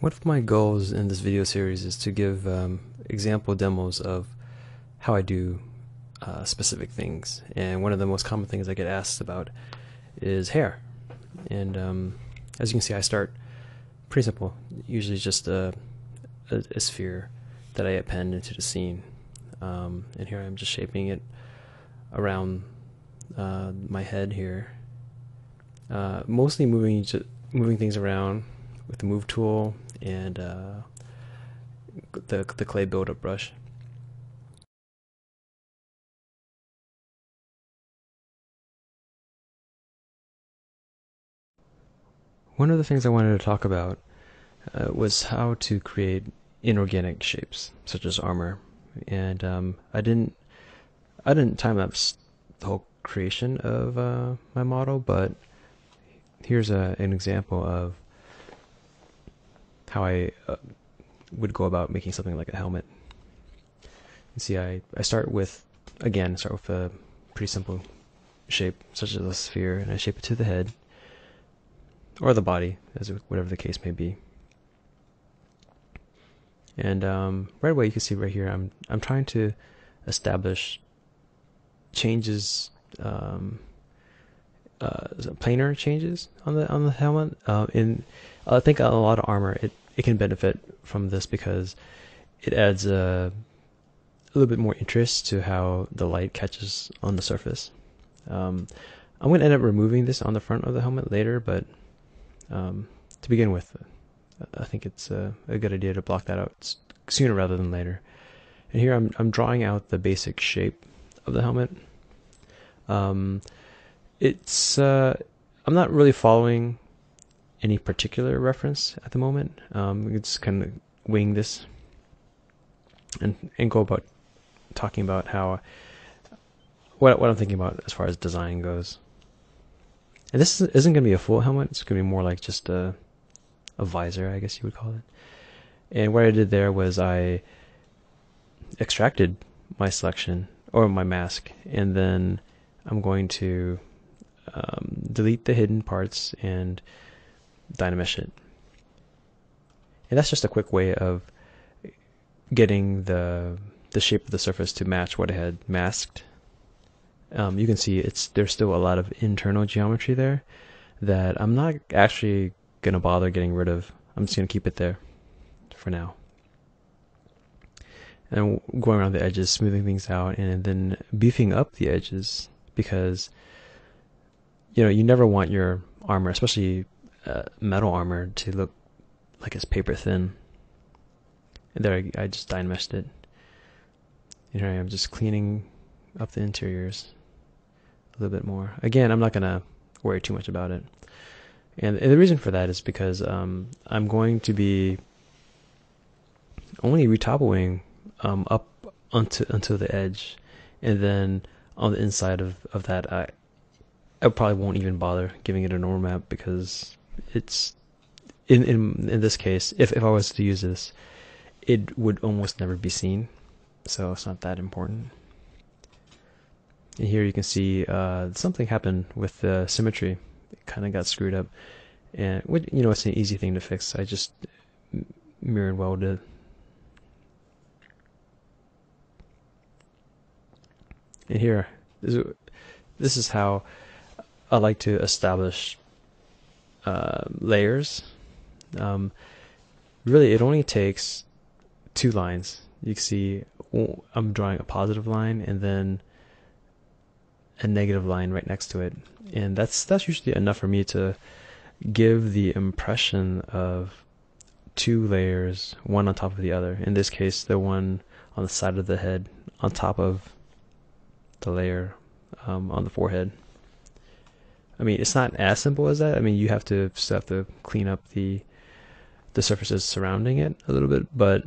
One of my goals in this video series is to give um, example demos of how I do uh, specific things. And one of the most common things I get asked about is hair. And um, as you can see, I start pretty simple, usually just a, a, a sphere that I append into the scene. Um, and here I'm just shaping it around uh, my head here. Uh, mostly moving moving things around with the move tool and uh, the, the clay buildup brush. One of the things I wanted to talk about uh, was how to create inorganic shapes, such as armor. And um, I didn't, I didn't time lapse the whole creation of uh, my model, but here's a, an example of how I uh, would go about making something like a helmet. You see, I, I start with, again, start with a pretty simple shape, such as a sphere, and I shape it to the head, or the body, as whatever the case may be. And um, right away, you can see right here, I'm I'm trying to establish changes, um, uh, planar changes on the on the helmet. Uh, in I think a lot of armor, it it can benefit from this because it adds a, a little bit more interest to how the light catches on the surface. Um, I'm going to end up removing this on the front of the helmet later, but um, to begin with, I think it's a, a, good idea to block that out sooner rather than later. And here I'm I'm drawing out the basic shape of the helmet. Um, it's uh, I'm not really following any particular reference at the moment. Um, just kind of wing this and and go about talking about how what what I'm thinking about as far as design goes. And this isn't going to be a full helmet. It's going to be more like just a a visor, I guess you would call it. And what I did there was I extracted my selection or my mask, and then I'm going to um, delete the hidden parts and Dynamesh it. And that's just a quick way of getting the the shape of the surface to match what I had masked. Um, you can see it's there's still a lot of internal geometry there that I'm not actually gonna bother getting rid of. I'm just gonna keep it there for now. And going around the edges, smoothing things out, and then beefing up the edges because you know you never want your armor, especially uh, metal armor to look like it's paper thin. And there I, I just Dynameshed it. And here I am just cleaning up the interiors a little bit more. Again, I'm not going to worry too much about it. And, the reason for that is because um, I'm going to be only retoppling um, up onto onto the edge, and then on the inside of, of that, I I probably won't even bother giving it a normal map because it's in in in this case, if if I was to use this, it would almost never be seen, so it's not that important. And here you can see uh, something happened with the symmetry. It kind of got screwed up, and you know it's an easy thing to fix. I just mirrored welded. It. And here, this is, this is how I like to establish uh, layers. Um, really, it only takes two lines. You can see I'm drawing a positive line and then a negative line right next to it, and that's that's usually enough for me to give the impression of two layers, one on top of the other. In this case, the one on the side of the head on top of the layer um, on the forehead. I mean, it's not as simple as that. I mean, you have to still have to clean up the the surfaces surrounding it a little bit, but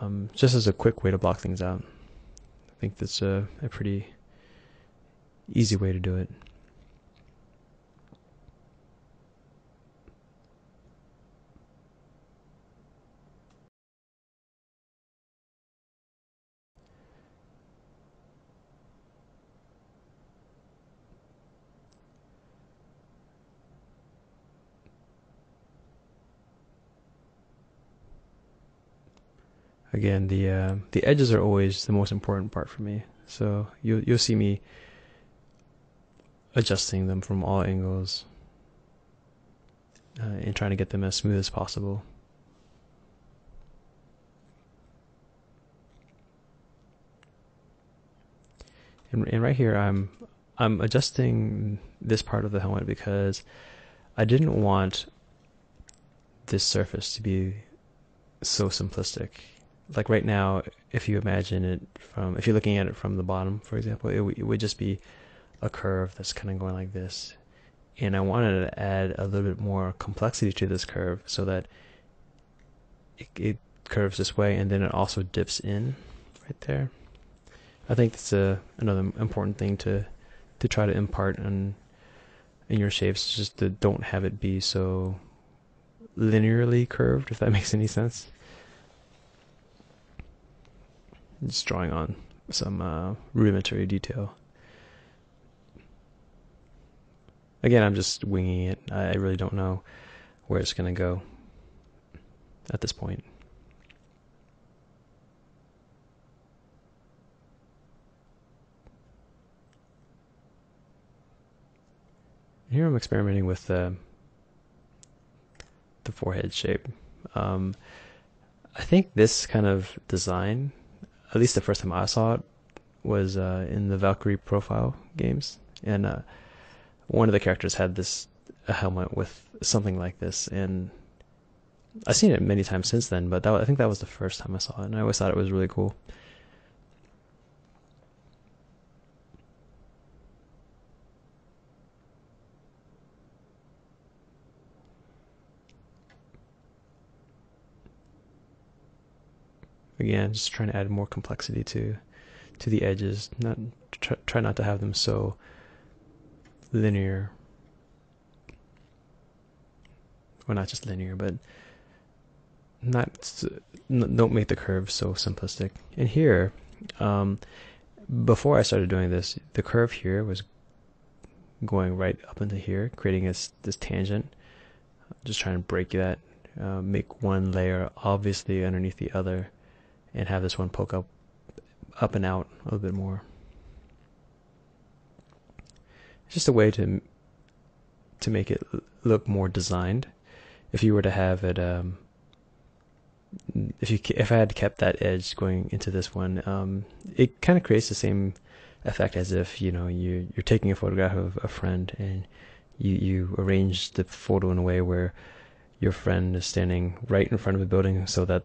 um, just as a quick way to block things out, I think that's a, a pretty easy way to do it. Again, the uh, the edges are always the most important part for me. So you you'll see me adjusting them from all angles uh, and trying to get them as smooth as possible. And, and right here, I'm I'm adjusting this part of the helmet because I didn't want this surface to be so simplistic. Like right now, if you imagine it from, if you're looking at it from the bottom, for example, it, it would just be a curve that's kind of going like this. And I wanted to add a little bit more complexity to this curve so that it, it curves this way and then it also dips in right there. I think that's a, another important thing to to try to impart in in your shapes, just to don't have it be so linearly curved, if that makes any sense. Just drawing on some uh, rudimentary detail. Again, I'm just winging it. I really don't know where it's going to go at this point. Here I'm experimenting with the forehead shape. Um, I think this kind of design, at least the first time I saw it, was uh, in the Valkyrie profile games, and uh, one of the characters had this a helmet with something like this, and I've seen it many times since then. But that, I think that was the first time I saw it, and I always thought it was really cool. Again, just trying to add more complexity to to the edges. Not try, try not to have them so linear. Well, not just linear, but not don't make the curve so simplistic. And here, um, before I started doing this, the curve here was going right up into here, creating this this tangent. Just trying to break that, uh, make one layer obviously underneath the other, and have this one poke up up and out a little bit more. It's just a way to to make it look more designed. If you were to have it, um, if you if I had kept that edge going into this one, um, it kind of creates the same effect as if you know you you're taking a photograph of a friend and you you arrange the photo in a way where your friend is standing right in front of a building so that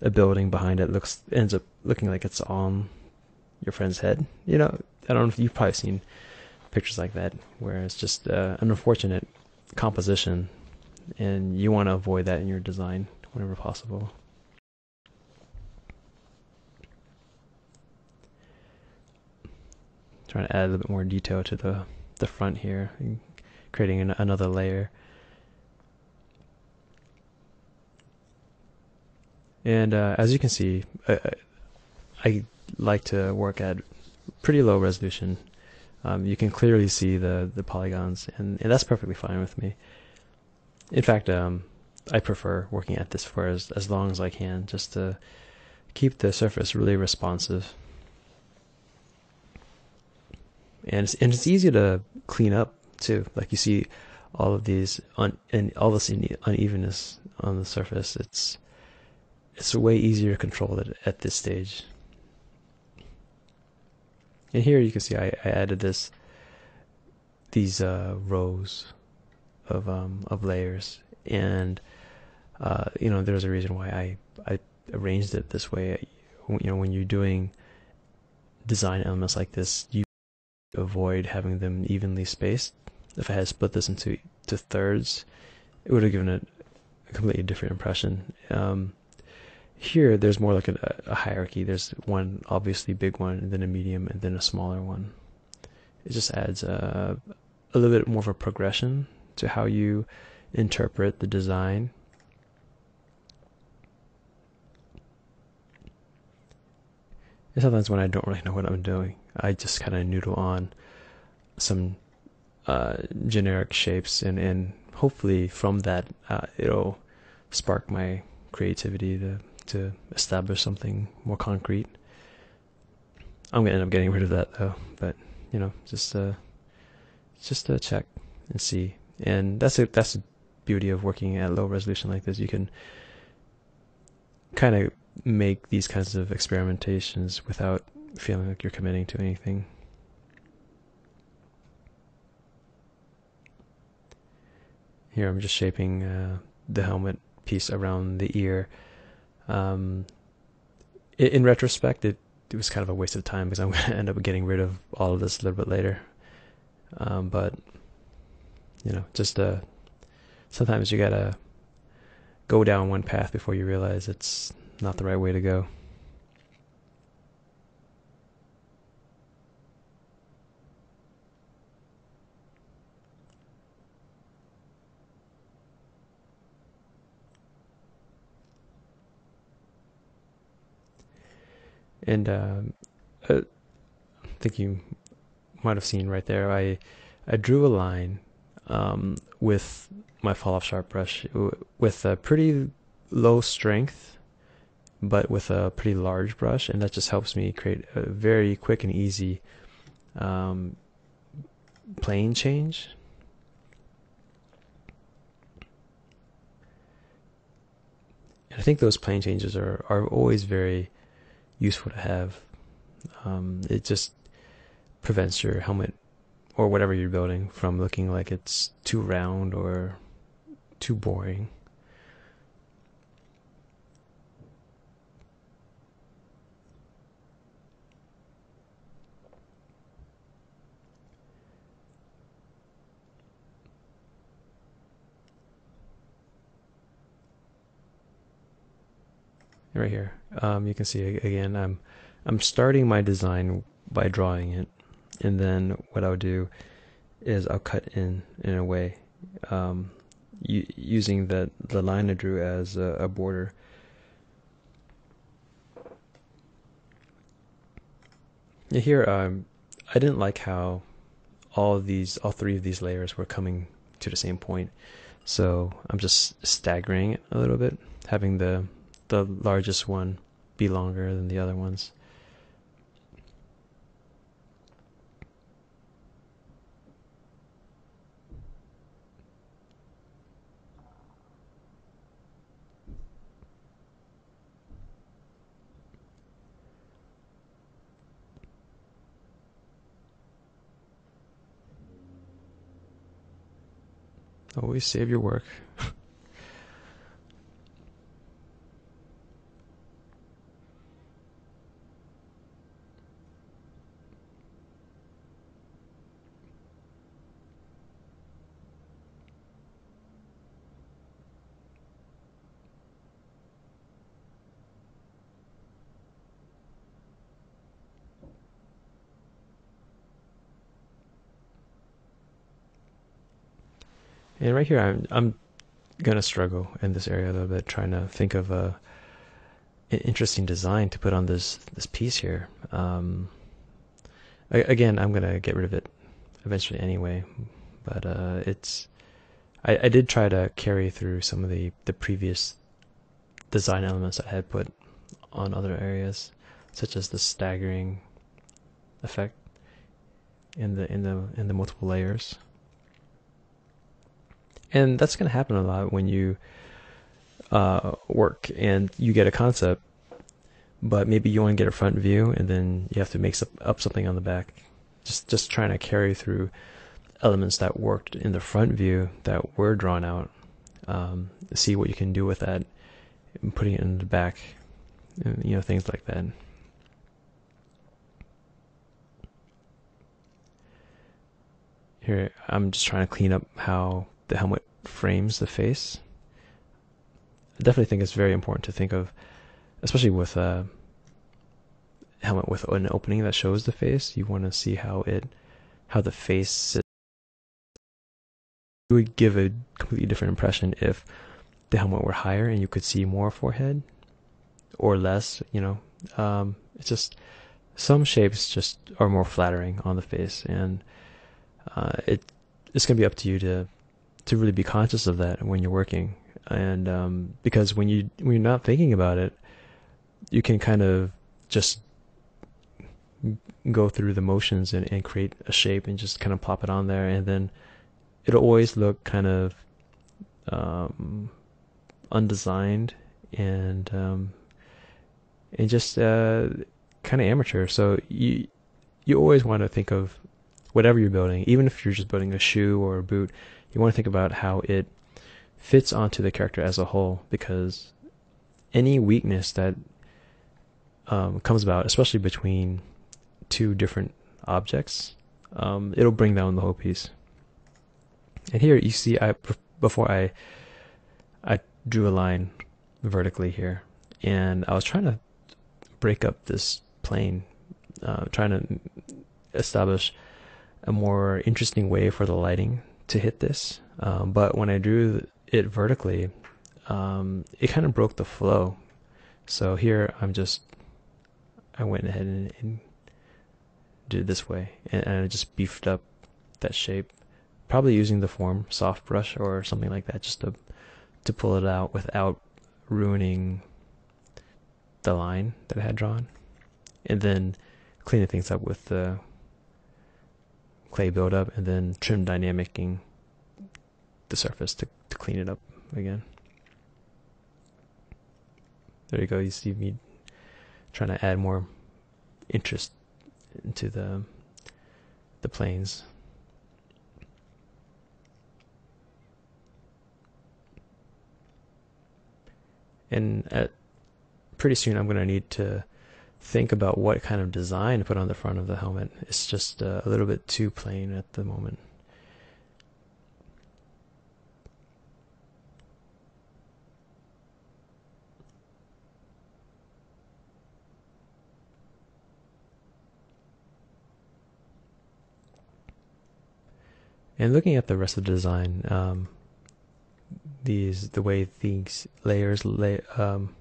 a building behind it looks ends up looking like it's on your friend's head. You know, I don't know if you've probably seen pictures like that where it's just uh, an unfortunate composition, and you want to avoid that in your design whenever possible. Trying to add a little bit more detail to the the front here, creating an, another layer. And uh, as you can see, I, I, like to work at pretty low resolution. Um, you can clearly see the, the polygons, and, and, that's perfectly fine with me. In fact, um, I prefer working at this for as, as long as I can, just to keep the surface really responsive. And it's, and it's easy to clean up too. Like you see all of these un, and all this unevenness on the surface. It's it's way easier to control it at this stage. And here you can see I, I added this these uh, rows of um, of layers, and uh, you know there's a reason why I I arranged it this way. You know when you're doing design elements like this, you avoid having them evenly spaced. If I had split this into to thirds, it would have given it a completely different impression. Um, here, there's more like a, a, hierarchy. There's one obviously big one, and then a medium, and then a smaller one. It just adds a, a little bit more of a progression to how you interpret the design. And sometimes when I don't really know what I'm doing, I just kind of noodle on some uh, generic shapes, and, and hopefully from that, uh, it'll spark my creativity to to establish something more concrete. I'm gonna end up getting rid of that though, but you know, just uh, just to check and see. And that's it. That's the beauty of working at low resolution like this. You can kind of make these kinds of experimentations without feeling like you're committing to anything. Here I'm just shaping uh, the helmet piece around the ear. Um, in, in retrospect, it, it was kind of a waste of time because I'm going to end up getting rid of all of this a little bit later. Um, but you know, just uh, sometimes you gotta go down one path before you realize it's not the right way to go. And um, uh, I think you might have seen right there, I I drew a line um, with my fall off sharp brush with a pretty low strength, but with a pretty large brush, and that just helps me create a very quick and easy um, plane change. And I think those plane changes are, are always very useful to have. Um, it just prevents your helmet or whatever you're building from looking like it's too round or too boring. Right here. Um, you can see again I'm I'm starting my design by drawing it. And then what I'll do is I'll cut in in a way um, using the the line I drew as a, a border. Here, um, I didn't like how all these, all three of these layers were coming to the same point, so I'm just staggering it a little bit, having the the largest one be longer than the other ones. Always save your work. And right here, I'm I'm gonna struggle in this area a little bit, trying to think of a an interesting design to put on this this piece here. Um, I, again, I'm gonna get rid of it eventually anyway, but uh, it's I, I did try to carry through some of the the previous design elements I had put on other areas, such as the staggering effect in the in the in the multiple layers. And that's going to happen a lot when you uh, work and you get a concept, but maybe you want to get a front view and then you have to make up something on the back. Just just trying to carry through elements that worked in the front view that were drawn out. Um, see what you can do with that, and putting it in the back, and, you know things like that. Here, I'm just trying to clean up how the helmet frames the face. I definitely think it's very important to think of, especially with a helmet with an opening that shows the face. You want to see how it, how the face sits. It would give a completely different impression if the helmet were higher and you could see more forehead, or less. You know, um, it's just some shapes just are more flattering on the face, and uh, it it's gonna be up to you to to really be conscious of that when you're working, and um, because when you when you're not thinking about it, you can kind of just go through the motions and, and create a shape and just kind of plop it on there and then it'll always look kind of um, undesigned and um, and just uh, kind of amateur. So you you always want to think of whatever you're building, even if you're just building a shoe or a boot. You want to think about how it fits onto the character as a whole because any weakness that um, comes about, especially between two different objects, um, it'll bring down the whole piece. And here you see, I before I I drew a line vertically here, and I was trying to break up this plane, uh, trying to establish a more interesting way for the lighting to hit this. Um, but when I drew it vertically, um, it kind of broke the flow. So here I'm just, I went ahead and, and did it this way, and, and I just beefed up that shape, probably using the form soft brush or something like that, just to to pull it out without ruining the line that I had drawn, and then cleaning things up with the clay buildup, and then trim dynamicing the surface to, to clean it up again. There you go. You see me trying to add more interest into the the planes. And at, pretty soon I'm going to need to think about what kind of design to put on the front of the helmet. It's just uh, a little bit too plain at the moment. And looking at the rest of the design, um, these the way these layers lay, um,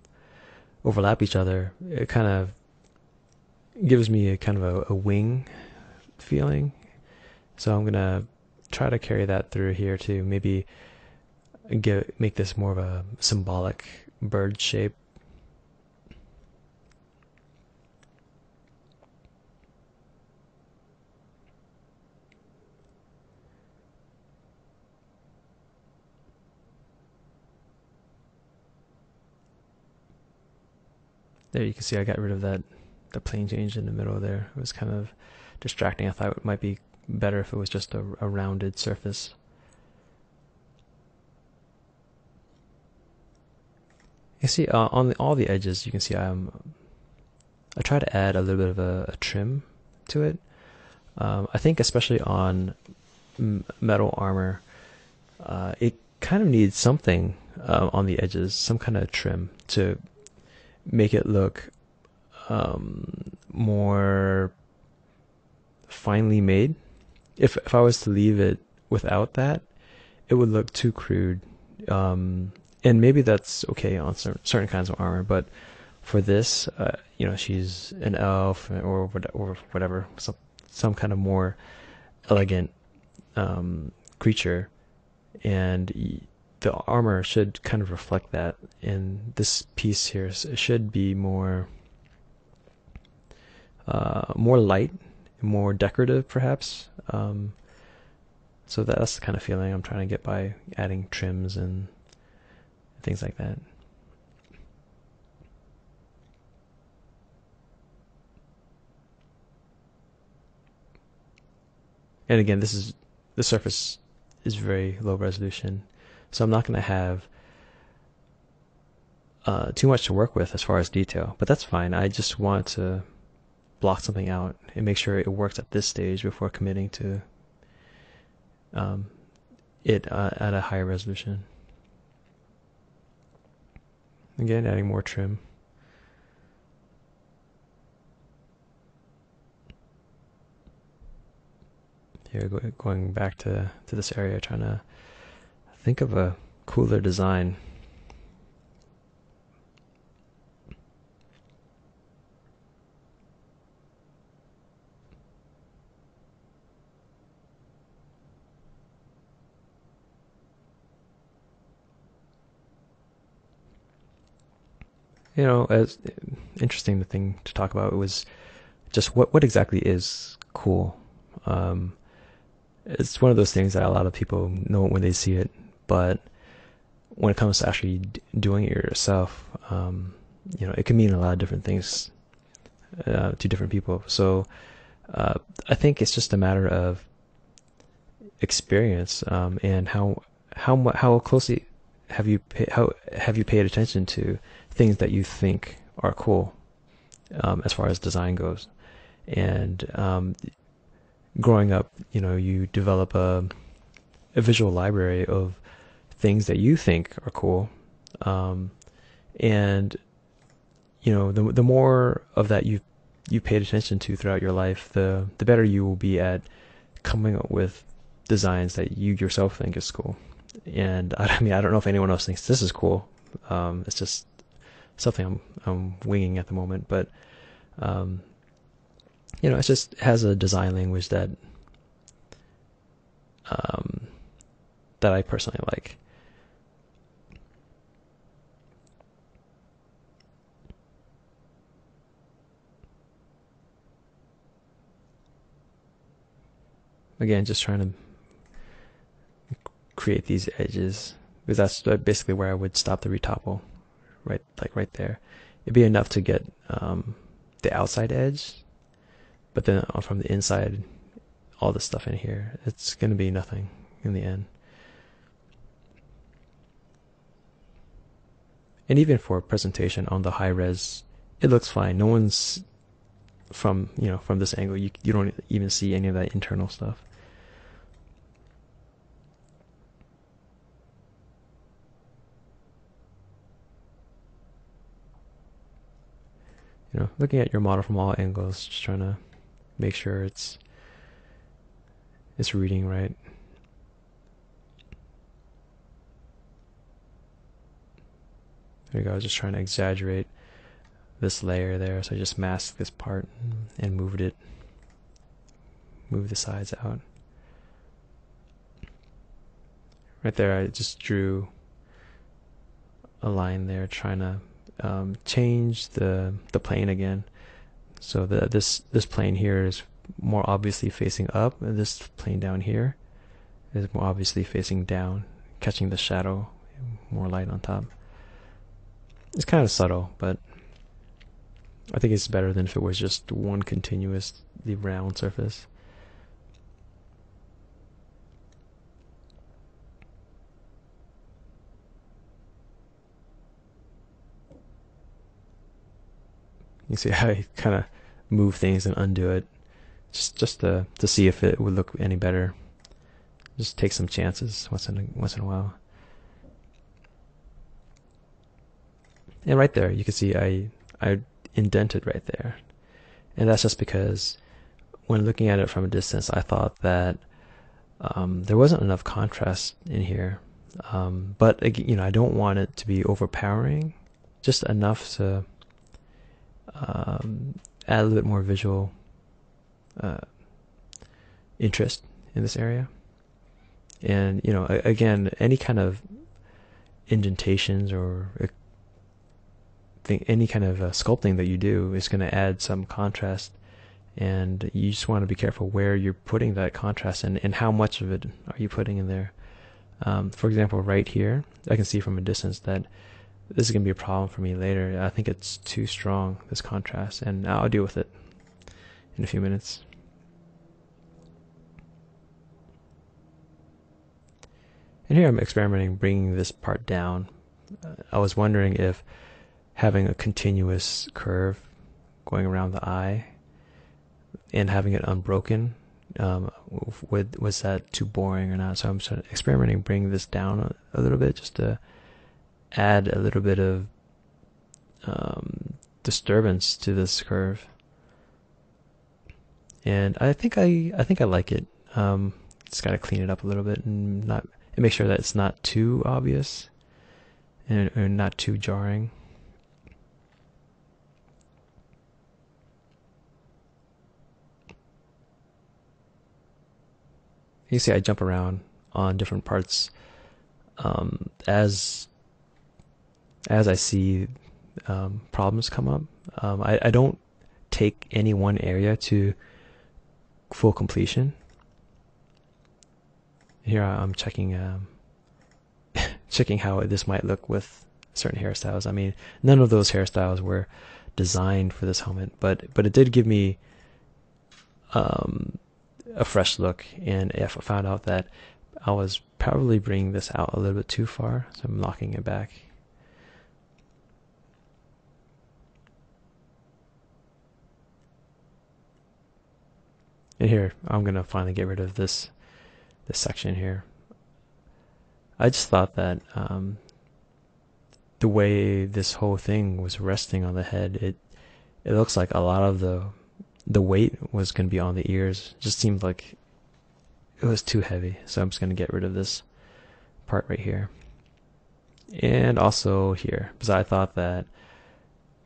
overlap each other, it kind of gives me a kind of a, a wing feeling. So I'm gonna try to carry that through here to maybe get make this more of a symbolic bird shape There you can see I got rid of that the plane change in the middle there. It was kind of distracting. I thought it might be better if it was just a, a rounded surface. You see uh, on the, all the edges you can see I'm I try to add a little bit of a, a trim to it. Um, I think especially on metal armor, uh, it kind of needs something uh, on the edges, some kind of trim to make it look um, more finely made. If if I was to leave it without that, it would look too crude. Um, and maybe that's okay on certain, certain kinds of armor, but for this, uh, you know, she's an elf or or whatever, some some kind of more elegant um, creature, and the armor should kind of reflect that. And this piece here should be more uh, more light, more decorative, perhaps. Um, so that's the kind of feeling I'm trying to get by adding trims and things like that. And again, this is the surface is very low resolution. So I'm not going to have uh, too much to work with as far as detail, but that's fine. I just want to block something out and make sure it works at this stage before committing to um, it uh, at a higher resolution. Again, adding more trim. Here, going back to, to this area, trying to think of a cooler design. You know, as interesting the thing to talk about was just what what exactly is cool. Um, it's one of those things that a lot of people know when they see it, but when it comes to actually doing it yourself, um, you know, it can mean a lot of different things uh, to different people. So uh, I think it's just a matter of experience um, and how how how closely have you pay, how have you paid attention to things that you think are cool um, as far as design goes. And um, growing up you know you develop a a visual library of things that you think are cool. Um, and you know the the more of that you you paid attention to throughout your life the the better you will be at coming up with designs that you yourself think is cool. And I, mean I don't know if anyone else thinks this is cool. Um, it's just something I'm I'm winging at the moment, but um, you know, it just has a design language that um, that I personally like. Again, just trying to create these edges because that's basically where I would stop the retopple, right, like right there. It'd be enough to get um, the outside edge, but then from the inside, all the stuff in here, it's going to be nothing in the end. And even for a presentation on the high res, it looks fine. No one's from you know from this angle. You you don't even see any of that internal stuff. You know, looking at your model from all angles, just trying to make sure it's it's reading right. There you go. I was just trying to exaggerate this layer there, so I just masked this part and moved it, move the sides out. Right there, I just drew a line there, trying to um, change the the plane again. So the this this plane here is more obviously facing up, and this plane down here is more obviously facing down, catching the shadow, more light on top. It's kind of subtle, but I think it's better than if it was just one continuously round surface. You see how I kind of move things and undo it, just just to to see if it would look any better. Just take some chances once in a, once in a while. And right there, you can see I I indented right there, and that's just because when looking at it from a distance, I thought that um, there wasn't enough contrast in here. Um, but you know, I don't want it to be overpowering, just enough to um, add a little bit more visual uh, interest in this area. And you know, again, any kind of indentations or uh, any kind of uh, sculpting that you do is going to add some contrast, and you just want to be careful where you're putting that contrast and, and how much of it are you putting in there. Um, for example, right here, I can see from a distance that this is going to be a problem for me later. I think it's too strong, this contrast, and I'll deal with it in a few minutes. And here I'm experimenting bringing this part down. Uh, I was wondering if having a continuous curve going around the eye and having it unbroken um, would, was that too boring or not? So I'm experimenting bringing this down a, a little bit just to add a little bit of um, disturbance to this curve. And I think I I think I like it. Um, just gotta clean it up a little bit and not and make sure that it's not too obvious and, and not too jarring. You see, I jump around on different parts um, as as I see um, problems come up. Um, I, I don't take any one area to full completion. Here I'm checking um, checking how this might look with certain hairstyles. I mean, none of those hairstyles were designed for this helmet, but but it did give me um, a fresh look, and I found out that I was probably bringing this out a little bit too far, so I'm locking it back. And here, I'm gonna finally get rid of this this section here. I just thought that um, the way this whole thing was resting on the head, it it looks like a lot of the the weight was going to be on the ears. It just seemed like it was too heavy, so I'm just going to get rid of this part right here. And also here, because I thought that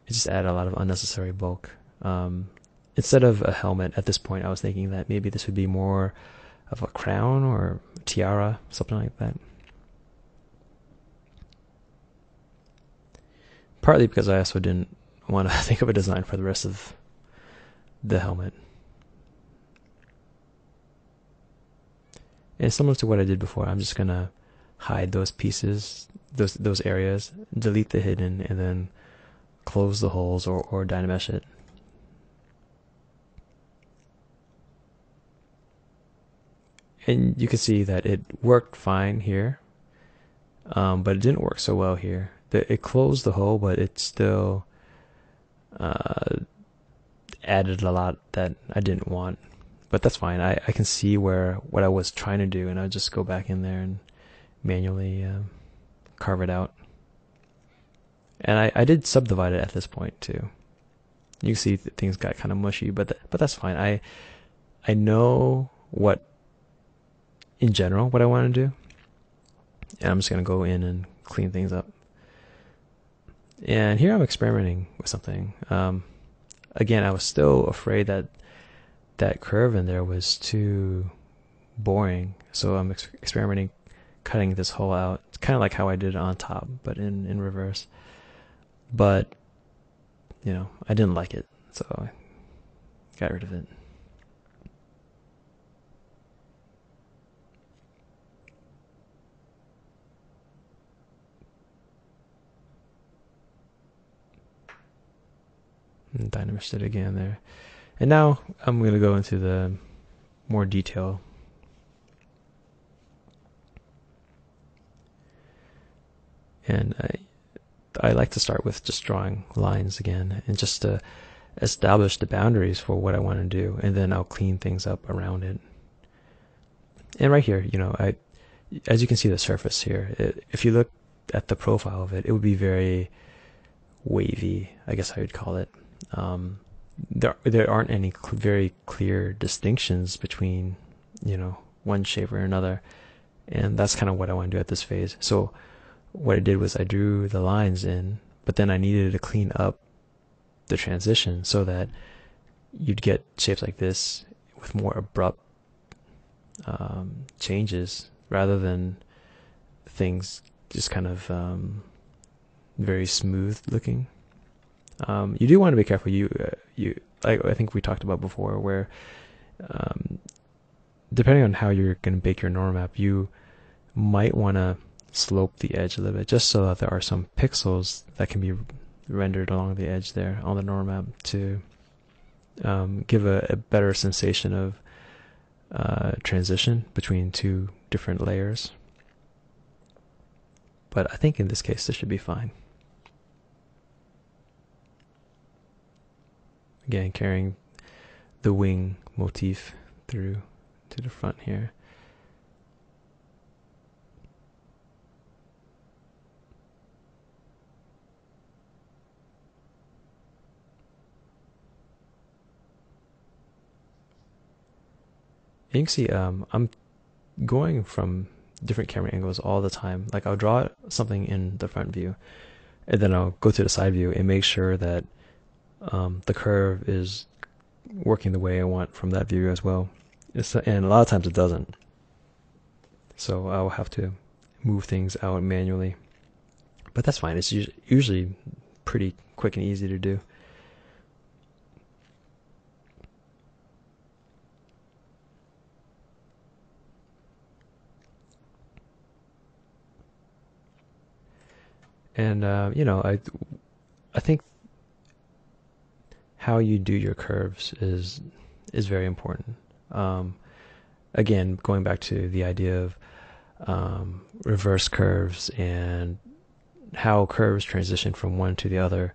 it just added a lot of unnecessary bulk. Um, instead of a helmet, at this point, I was thinking that maybe this would be more of a crown or tiara, something like that. Partly because I also didn't want to think of a design for the rest of the helmet. And similar to what I did before, I'm just gonna hide those pieces, those those areas, delete the hidden, and then close the holes or, or dynamesh it. And you can see that it worked fine here, um, but it didn't work so well here. The, it closed the hole, but it still uh, added a lot that I didn't want. But that's fine. I, I can see where what I was trying to do, and I'll just go back in there and manually uh, carve it out. And I, I did subdivide it at this point too. You can see things got kind of mushy, but th- but that's fine. I I know what in general what I want to do, and I'm just gonna go in and clean things up. And here I'm experimenting with something. Um, again, I was still afraid that that curve in there was too boring. So I'm ex- experimenting cutting this hole out. It's kind of like how I did it on top, but in, in reverse. But, you know, I didn't like it, so I got rid of it. And dynameshed it again there. And now I'm going to go into the more detail. And I, I like to start with just drawing lines again and just to establish the boundaries for what I want to do, and then I'll clean things up around it. And right here, you know, I, as you can see the surface here, it, if you look at the profile of it, it would be very wavy, I guess I would call it um, there there aren't any cl- very clear distinctions between you know one shape or another, and that's kind of what I want to do at this phase. So what I did was I drew the lines in, but then I needed to clean up the transition so that you'd get shapes like this with more abrupt um, changes rather than things just kind of um, very smooth looking. Um, you do want to be careful. You uh, you I, I think we talked about before where um, depending on how you're going to bake your norm map, you might want to slope the edge a little bit just so that there are some pixels that can be rendered along the edge there on the norm map to um, give a, a, better sensation of uh, transition between two different layers. But I think in this case this should be fine. Again carrying the wing motif through to the front here. you can see um, I'm going from different camera angles all the time. Like I'll draw something in the front view, and then I'll go to the side view and make sure that um, the curve is working the way I want from that view as well. It's, and a lot of times it doesn't. So I'll have to move things out manually. But that's fine. It's usually pretty quick and easy to do. and uh, you know, I I think how you do your curves is is very important. Um, again, going back to the idea of um, reverse curves and how curves transition from one to the other.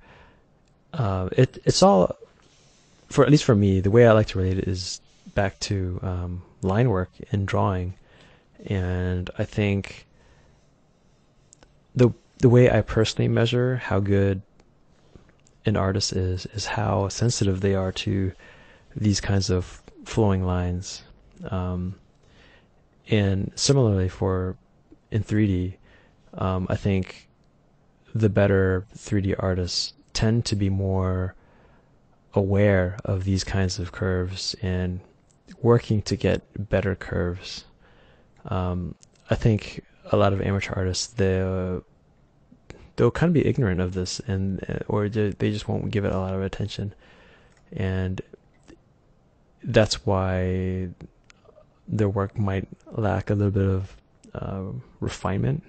Uh, it it's all for at least for me. The way I like to relate it is back to um, line work and drawing, and I think the the way I personally measure how good an artist is is how sensitive they are to these kinds of flowing lines. Um, and similarly for in 3D, um, I think the better 3D artists tend to be more aware of these kinds of curves and working to get better curves. Um, I think a lot of amateur artists, they they'll kind of be ignorant of this and uh, or they just won't give it a lot of attention. And that's why their work might lack a little bit of uh, refinement.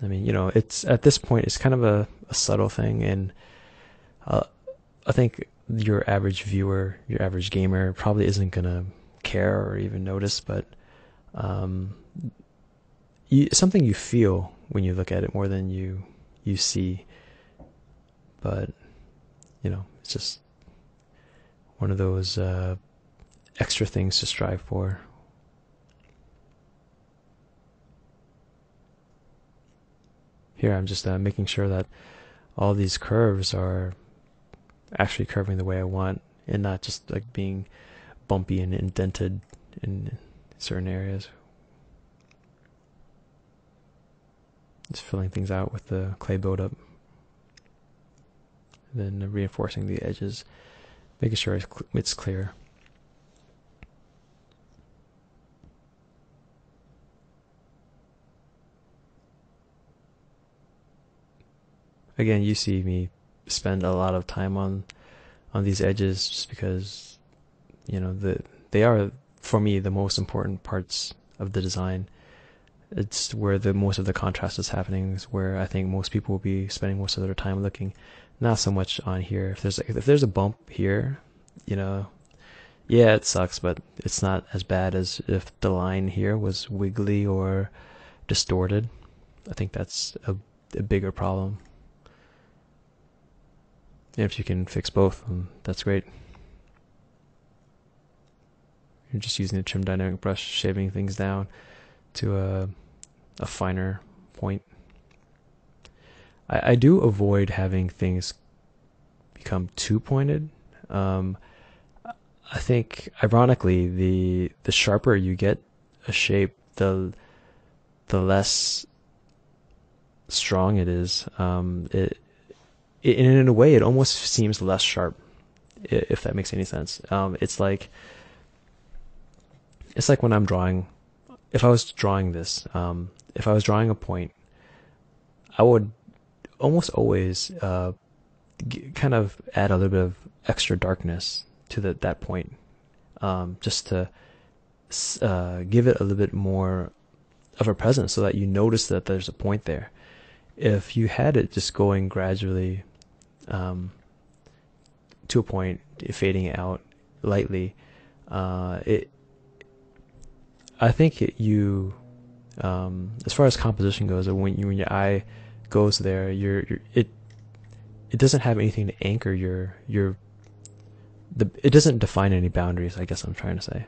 I mean, you know, it's at this point, it's kind of a, a subtle thing, and uh, I think your average viewer, your average gamer probably isn't gonna care or even notice, but um, you, something you feel when you look at it more than you you see. But you know, it's just one of those uh, extra things to strive for. Here, I'm just uh, making sure that all these curves are actually curving the way I want and not just like being bumpy and indented in certain areas. Just filling things out with the clay buildup. Then reinforcing the edges, making sure it's, cl- it's clear. Again, you see me spend a lot of time on on these edges just because you know the they are for me the most important parts of the design. It's where the most of the contrast is happening is where I think most people will be spending most of their time looking. Not so much on here. If there's if there's a bump here you know yeah it sucks but it's not as bad as if the line here was wiggly or distorted. I think that's a, a bigger problem if you can fix both, that's great. You're just using the trim dynamic brush, shaving things down to a, a finer point. I, I do avoid having things become too pointed. Um, I think, ironically, the the sharper you get a shape, the the less strong it is. Um, it and in a way, it almost seems less sharp, if that makes any sense. Um, it's like it's like when I'm drawing. If I was drawing this, um, if I was drawing a point, I would almost always uh, g- kind of add a little bit of extra darkness to the, that point, um, just to uh, give it a little bit more of a presence, so that you notice that there's a point there. If you had it just going gradually um, to a point, fading out lightly. Uh, it, I think it, you, um, as far as composition goes, when you, when your eye goes there, you're, it, it doesn't have anything to anchor your your. The it doesn't define any boundaries. I guess I'm trying to say,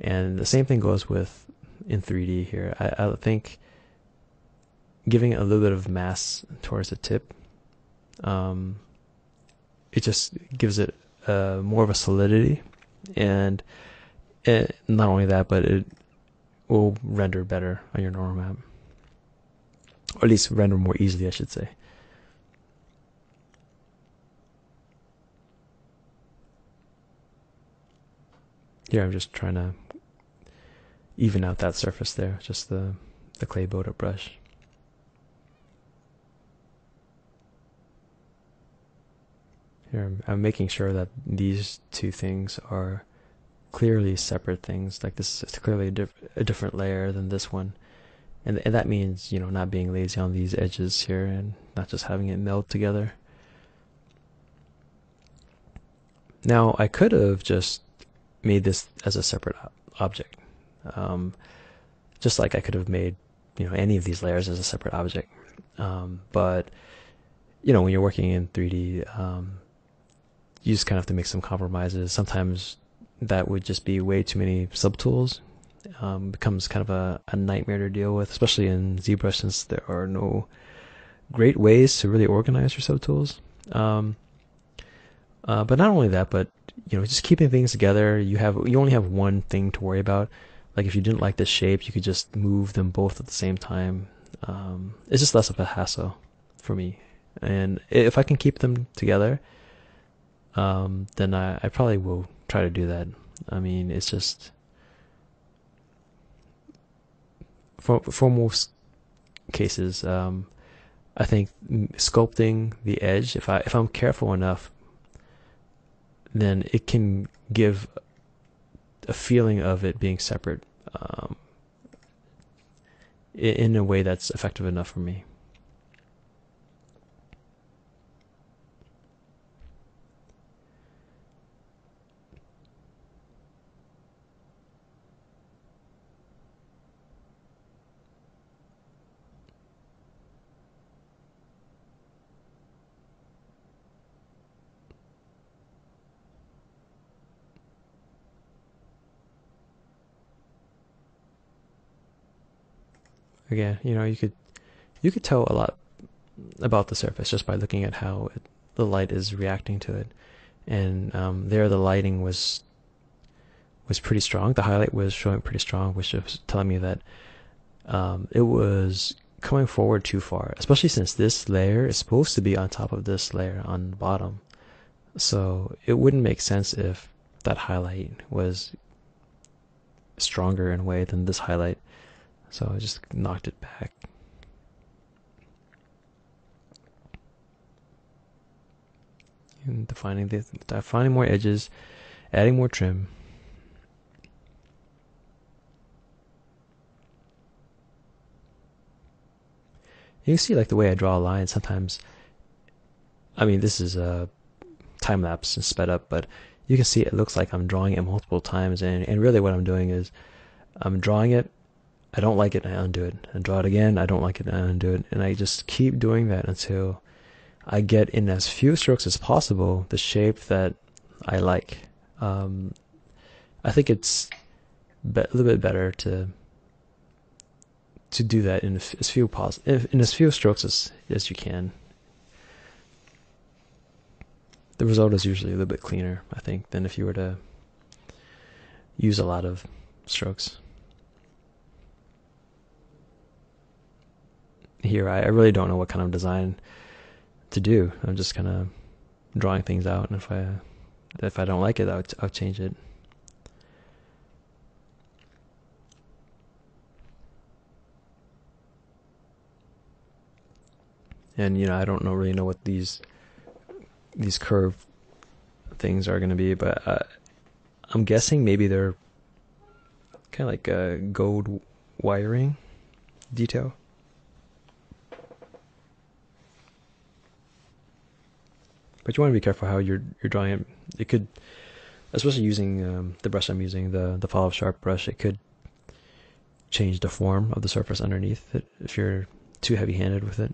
and the same thing goes with in 3D here. I, I think giving a little bit of mass towards the tip um, it just gives it uh, more of a solidity, and it, not only that, but it will render better on your normal map, or at least render more easily, I should say. here I'm just trying to even out that surface there, just the, the clay buildup brush. I'm, I'm making sure that these two things are clearly separate things. Like this is clearly a, diff a different layer than this one. And, and that means, you know, not being lazy on these edges here and not just having it meld together. Now, I could have just made this as a separate object. Um, just like I could have made, you know, any of these layers as a separate object. Um, but, you know, when you're working in 3D, um, you just kind of have to make some compromises. Sometimes that would just be way too many subtools. Um, becomes kind of a, a nightmare to deal with, especially in ZBrush since there are no great ways to really organize your subtools. Um, uh, but not only that, but you know, just keeping things together. You have you only have one thing to worry about. Like if you didn't like the shape, you could just move them both at the same time. Um, it's just less of a hassle for me. And if I can keep them together, um, then I, I probably will try to do that. I mean, it's just for for most cases, um, I think sculpting the edge, if I if I'm careful enough, then it can give a feeling of it being separate um, in a way that's effective enough for me. Again, you know, you could you could tell a lot about the surface just by looking at how it, the light is reacting to it. And um, there, the lighting was was pretty strong. The highlight was showing pretty strong, which was telling me that um, it was coming forward too far, especially since this layer is supposed to be on top of this layer on the bottom. So it wouldn't make sense if that highlight was stronger in a way than this highlight. So I just knocked it back. And defining the defining more edges, adding more trim. You see like the way I draw a line sometimes I mean this is a time lapse and sped up, but you can see it looks like I'm drawing it multiple times and, and really what I'm doing is I'm drawing it I don't like it, I undo it. And draw it again, I don't like it, I undo it. And I just keep doing that until I get in as few strokes as possible the shape that I like. Um, I think it's be- a little bit better to to do that in as few pos- in as few strokes as, as you can. The result is usually a little bit cleaner, I think, than if you were to use a lot of strokes. Here. I, I really don't know what kind of design to do. I'm just kind of drawing things out, and if I if I don't like it, I'll, I'll change it. And you know, I don't know really know what these these curve things are going to be, but uh, I'm guessing maybe they're kind of like a gold wiring detail. But you want to be careful how you're you're drawing it. It could, especially using um, the brush I'm using, the the follow sharp brush, it could change the form of the surface underneath it if you're too heavy-handed with it.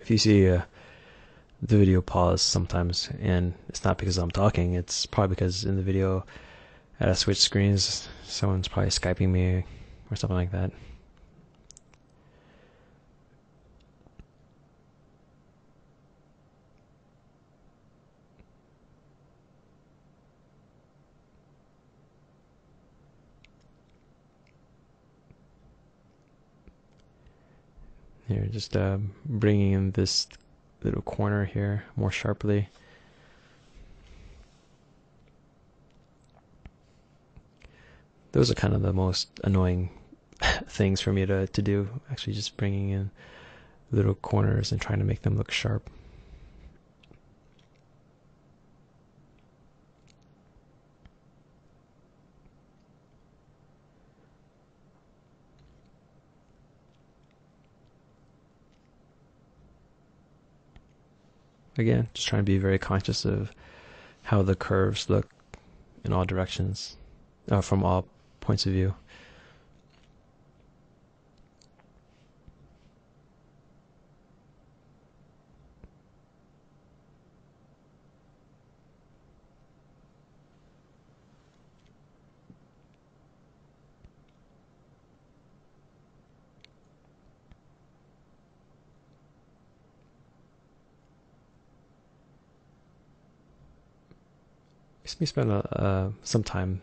if you see uh, the video pause sometimes, and it's not because I'm talking, it's probably because in the video, a switch screens, someone's probably Skyping me or something like that. Here, just uh, bringing in this little corner here more sharply. Those are kind of the most annoying things for me to, to do. Actually, just bringing in little corners and trying to make them look sharp. Again, just trying to be very conscious of how the curves look in all directions, uh, from all points of view. We spent uh, some time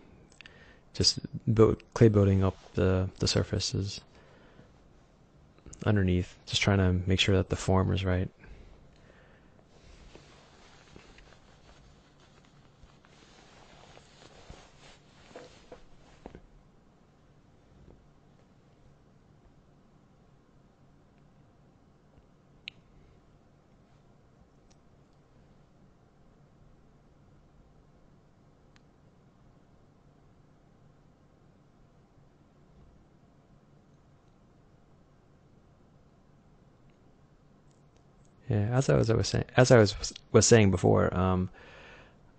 just build, clay building up the, the surfaces underneath, just trying to make sure that the form is right. Yeah, as I was, I was saying, as I was was saying before, um,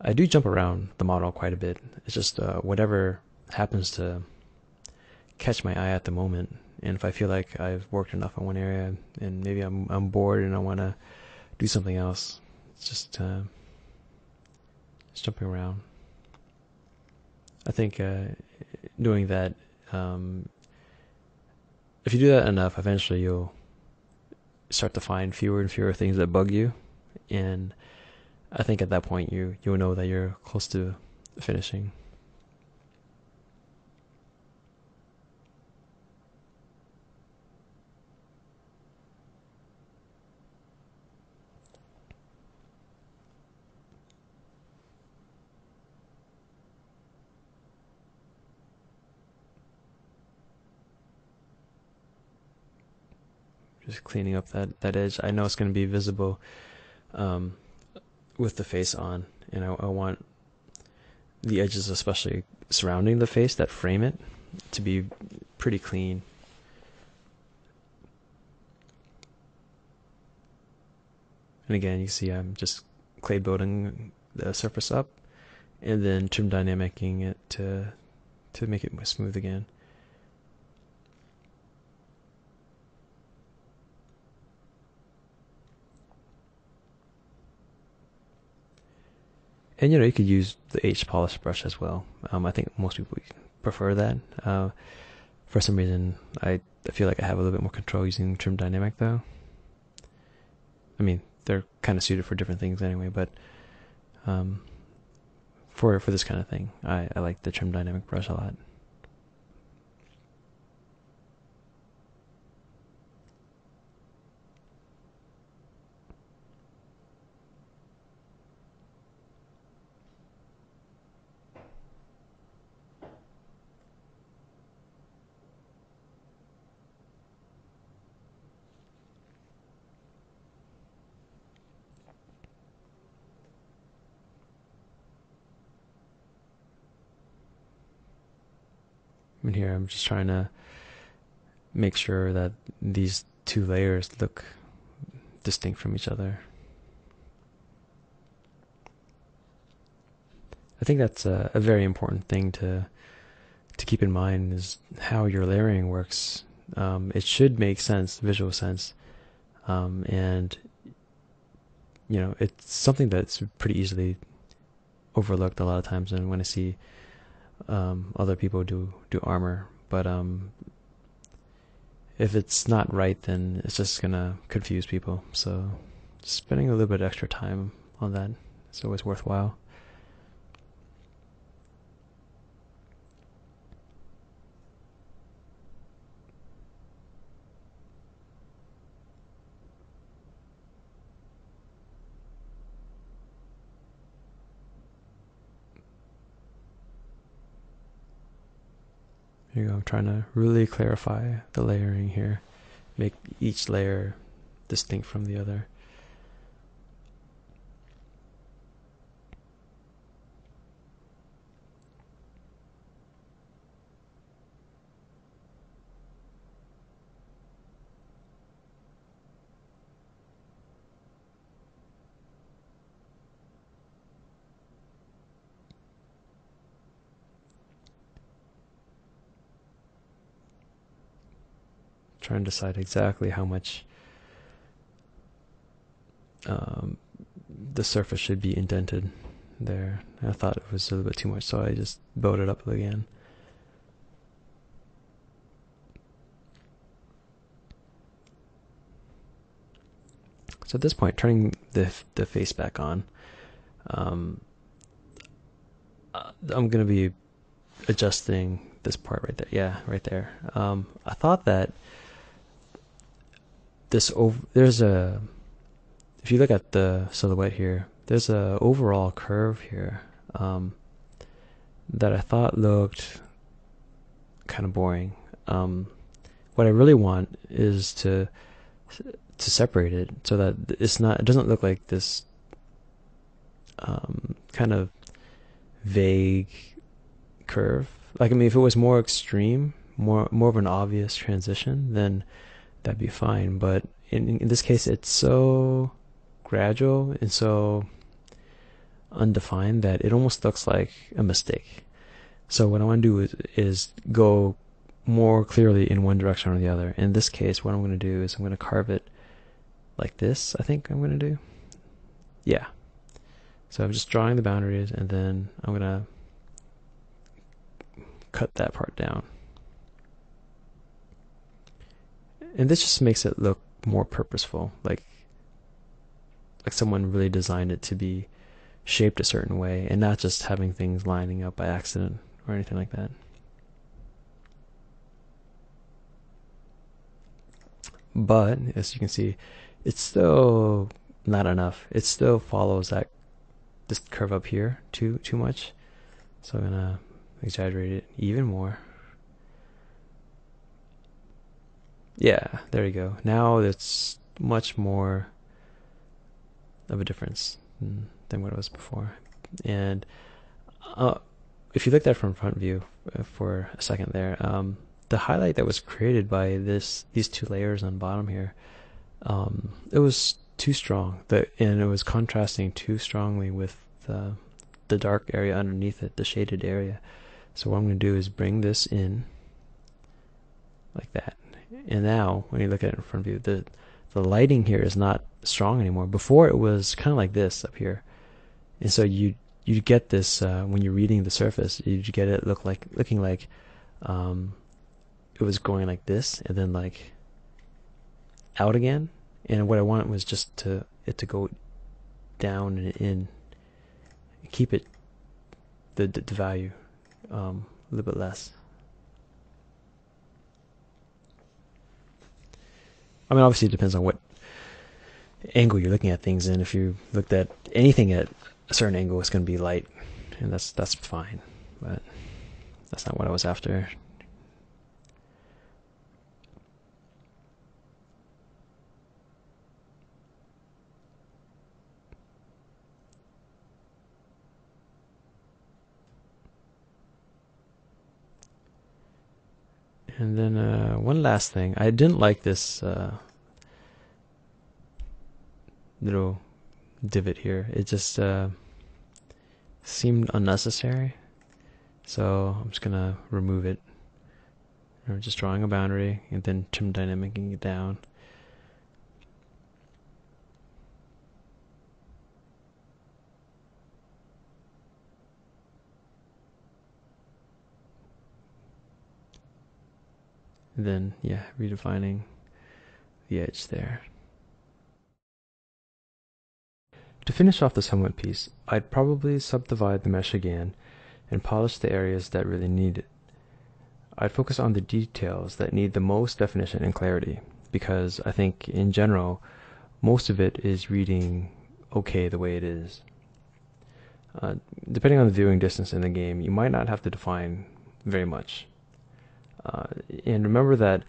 I do jump around the model quite a bit. It's just uh, whatever happens to catch my eye at the moment, and if I feel like I've worked enough in one area, and maybe I'm I'm bored and I want to do something else, it's just uh, just jumping around. I think uh, doing that, um, if you do that enough, eventually you'll start to find fewer and fewer things that bug you, and I think at that point you you'll know that you're close to finishing. just cleaning up that, that edge. I know it's going to be visible um, with the face on, and I, I want the edges, especially surrounding the face that frame it, to be pretty clean. And again, you see I'm just clay building the surface up and then trim dynamicing it to to make it smooth again. And you know you could use the H polish brush as well. Um, I think most people prefer that. Uh, for some reason, I, I feel like I have a little bit more control using trim dynamic though. I mean, they're kind of suited for different things anyway, but um, for for this kind of thing, I, I like the trim dynamic brush a lot. Here I'm just trying to make sure that these two layers look distinct from each other. I think that's a, a, very important thing to to keep in mind is how your layering works. Um, it should make sense, visual sense, um, and you know it's something that's pretty easily overlooked a lot of times. And when I see um, other people do do armor, but um, if it's not right, then it's just gonna confuse people. So spending a little bit extra time on that is always worthwhile. You go. I'm trying to really clarify the layering here. Make each layer distinct from the other. Trying to decide exactly how much um, the surface should be indented there. I thought it was a little bit too much, so I just bowed it up again. So at this point, turning the the face back on, um, uh, I'm gonna be adjusting this part right there. Yeah, right there. Um, I thought that this over there's a if you look at the silhouette here, there's a overall curve here um, that I thought looked kind of boring. Um, what I really want is to to separate it so that it's not it doesn't look like this um, kind of vague curve. Like I mean, if it was more extreme, more more of an obvious transition, then that'd be fine. But in, in this case, it's so gradual and so undefined that it almost looks like a mistake. So what I want to do is, is go more clearly in one direction or the other. In this case, what I'm going to do is I'm going to carve it like this, I think I'm going to do. Yeah. So I'm just drawing the boundaries and then I'm going to cut that part down. And this just makes it look more purposeful like like someone really designed it to be shaped a certain way and not just having things lining up by accident or anything like that. But as you can see it's still not enough. It still follows that this curve up here too too much. So I'm gonna exaggerate it even more Yeah, there you go. Now it's much more of a difference than what it was before. And uh, if you look at that from front view uh, for a second there, um, the highlight that was created by this these two layers on bottom here, um, it was too strong. That and it was contrasting too strongly with the the dark area underneath it, the shaded area. So what I'm going to do is bring this in like that and now when you look at it in front of you, the the lighting here is not strong anymore. Before it was kind of like this up here, and so you you get this uh, when you're reading the surface. You get it look like looking like um, it was going like this, and then like out again. And what I wanted was just to it to go down and in, keep it the the, the value um, a little bit less. I mean, obviously, it depends on what angle you're looking at things in. If you looked at anything at a certain angle, it's going to be light, and that's that's fine. But that's not what I was after. And then uh, one last thing, I didn't like this uh, little divot here. It just uh, seemed unnecessary, so I'm just gonna remove it. I'm just drawing a boundary and then trim dynamicing it down. Then yeah, redefining the edge there. To finish off this helmet piece, I'd probably subdivide the mesh again and polish the areas that really need it. I'd focus on the details that need the most definition and clarity, because I think in general, most of it is reading okay the way it is. Uh, depending on the viewing distance in the game, you might not have to define very much. Uh, and remember that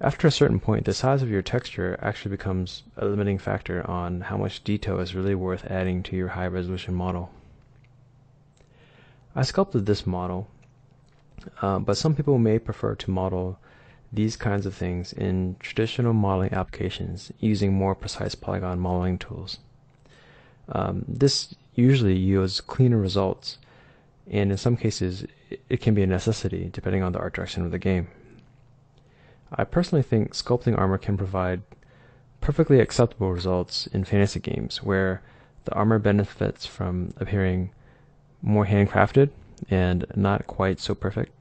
after a certain point, the size of your texture actually becomes a limiting factor on how much detail is really worth adding to your high resolution model. I sculpted this model, uh, but some people may prefer to model these kinds of things in traditional modeling applications using more precise polygon modeling tools. Um, this usually yields cleaner results, and in some cases, it can be a necessity depending on the art direction of the game. I personally think sculpting armor can provide perfectly acceptable results in fantasy games where the armor benefits from appearing more handcrafted and not quite so perfect.